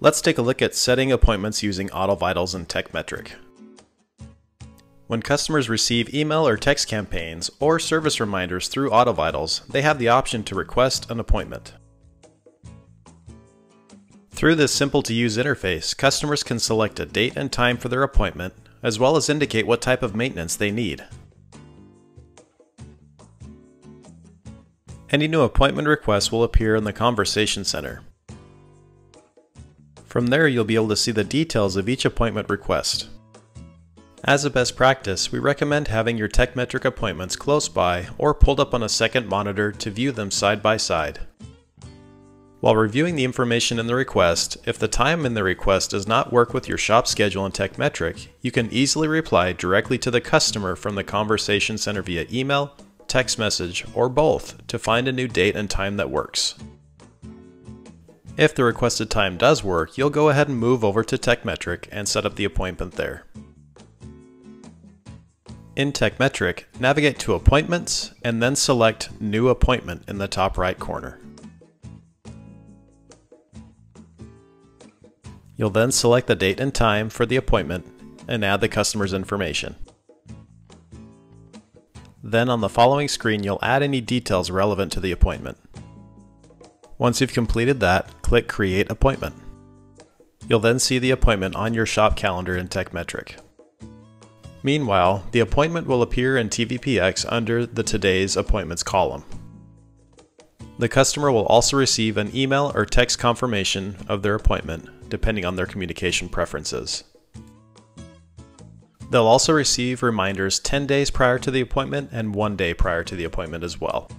Let's take a look at setting appointments using AutoVitals and Tekmetric. When customers receive email or text campaigns or service reminders through AutoVitals, they have the option to request an appointment. Through this simple to use interface, customers can select a date and time for their appointment, as well as indicate what type of maintenance they need. Any new appointment request will appear in the Conversation Center. From there, you'll be able to see the details of each appointment request. As a best practice, we recommend having your Tekmetric appointments close by or pulled up on a second monitor to view them side by side. While reviewing the information in the request, if the time in the request does not work with your shop schedule in Tekmetric, you can easily reply directly to the customer from the Conversation Center via email, text message, or both to find a new date and time that works. If the requested time does work, you'll go ahead and move over to Tekmetric and set up the appointment there. In Tekmetric, navigate to Appointments and then select New Appointment in the top right corner. You'll then select the date and time for the appointment and add the customer's information. Then on the following screen, you'll add any details relevant to the appointment. Once you've completed that, click Create Appointment. You'll then see the appointment on your shop calendar in Tekmetric. Meanwhile, the appointment will appear in TVPX under the Today's Appointments column. The customer will also receive an email or text confirmation of their appointment, depending on their communication preferences. They'll also receive reminders 10 days prior to the appointment and 1 day prior to the appointment as well.